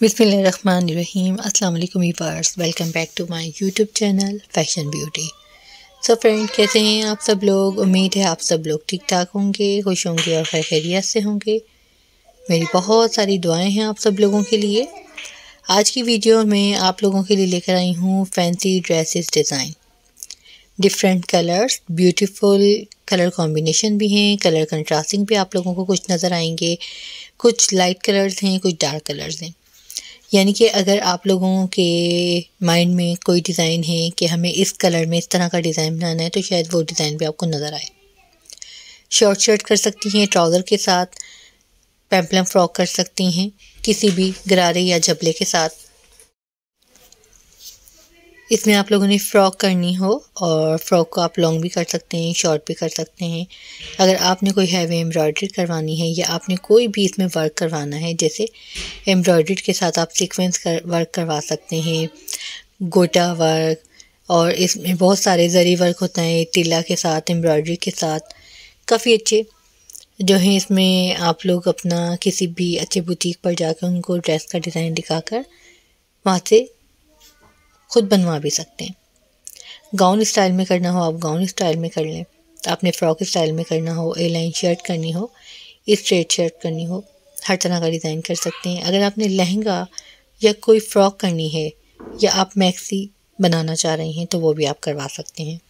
बिस्मिल्लाहिर्रहमानिर्रहीम। अस्सलाम वालेकुम viewers welcome back to my YouTube channel fashion beauty. So friend कैसे हैं आप सब लोग? उम्मीद है आप सब लोग ठीक ठाक होंगे, खुश होंगे और खैर खैरियत से होंगे। मेरी बहुत सारी दुआएँ हैं आप सब लोगों के लिए। आज की वीडियो में आप लोगों के लिए लेकर आई हूँ fancy dresses design. Different colours, beautiful colour combination भी हैं, कलर कंट्रास्टिंग भी आप लोगों को कुछ नज़र आएँगे। कुछ लाइट कलर्स हैं, कुछ डार्क कलर्स हैं। यानी कि अगर आप लोगों के माइंड में कोई डिज़ाइन है कि हमें इस कलर में इस तरह का डिज़ाइन बनाना है तो शायद वो डिज़ाइन भी आपको नज़र आए। शॉर्ट शर्ट कर सकती हैं ट्राउज़र के साथ पैम्पलम फ्रॉक कर सकती हैं, किसी भी गरारे या जबले के साथ। इसमें आप लोगों ने फ़्रॉक करनी हो और फ़्रॉक को आप लॉन्ग भी कर सकते हैं, शॉर्ट भी कर सकते हैं। अगर आपने कोई हैवी एम्ब्रॉयडरी करवानी है या आपने कोई भी इसमें वर्क करवाना है, जैसे एम्ब्रॉयडरी के साथ आप सीक्वेंस कर वर्क करवा सकते हैं, गोटा वर्क और इसमें बहुत सारे जरी वर्क होता है, तिला के साथ एम्ब्रॉयडरी के साथ। काफ़ी अच्छे जो हैं इसमें आप लोग अपना किसी भी अच्छे बुटीक पर जाकर उनको ड्रेस का डिज़ाइन दिखाकर वहाँ से खुद बनवा भी सकते हैं। गाउन स्टाइल में करना हो, आप गाउन स्टाइल में कर लें। आपने फ्रॉक स्टाइल में करना हो ए लाइन शर्ट करनी हो स्ट्रेट शर्ट करनी हो, हर तरह का डिज़ाइन कर सकते हैं। अगर आपने लहंगा या कोई फ़्रॉक करनी है, या आप मैक्सी बनाना चाह रहे हैं तो वो भी आप करवा सकते हैं।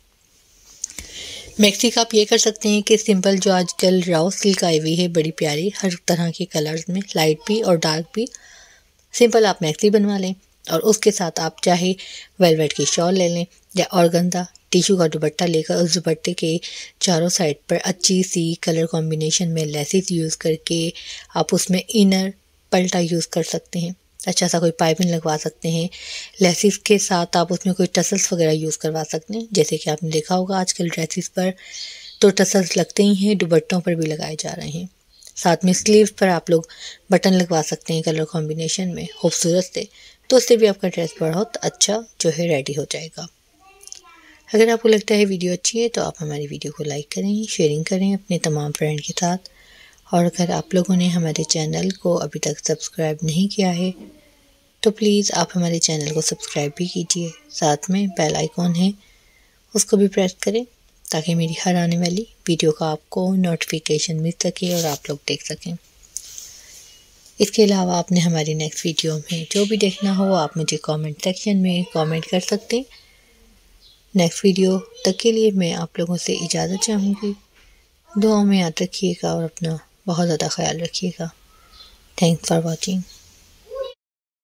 मैक्सी का आप ये कर सकते हैं कि सिंपल जो आजकल राउ सिल्क आई हुई है, बड़ी प्यारी, हर तरह के कलर्स में लाइट भी और डार्क भी सिंपल आप मैक्सी बनवा लें। और उसके साथ आप चाहे वेलवेट की शॉल ले लें या औरगंदा टिशू का दुपट्टा लेकर उस दुपट्टे के चारों साइड पर अच्छी सी कलर कॉम्बिनेशन में लेसिस यूज़ करके आप उसमें इनर पल्टा यूज़ कर सकते हैं। अच्छा सा कोई पाइपिंग लगवा सकते हैं। लेसिस के साथ आप उसमें कोई टसल्स वगैरह यूज़ करवा सकते हैं। जैसे कि आपने देखा होगा आजकल ड्रेसिस पर तो टसल्स लगते ही हैं, दुपट्टों पर भी लगाए जा रहे हैं। साथ में स्लीव्स पर आप लोग बटन लगवा सकते हैं कलर कॉम्बिनेशन में, खूबसूरत से। तो उससे भी आपका ड्रेस बहुत अच्छा जो है रेडी हो जाएगा। अगर आपको लगता है वीडियो अच्छी है तो आप हमारी वीडियो को लाइक करें शेयरिंग करें अपने तमाम फ्रेंड के साथ। और अगर आप लोगों ने हमारे चैनल को अभी तक सब्सक्राइब नहीं किया है तो प्लीज़ आप हमारे चैनल को सब्सक्राइब भी कीजिए। साथ में बेल आइकॉन है, उसको भी प्रेस करें। ताकि मेरी हर आने वाली वीडियो का आपको नोटिफिकेशन मिल सके और आप लोग देख सकें। इसके अलावा आपने हमारी नेक्स्ट वीडियो में जो भी देखना हो, आप मुझे कमेंट सेक्शन में कमेंट कर सकते हैं। नेक्स्ट वीडियो तक के लिए मैं आप लोगों से इजाज़त चाहूँगी। दुआओं में याद रखिएगा और अपना बहुत ज़्यादा ख्याल रखिएगा। Thanks for watching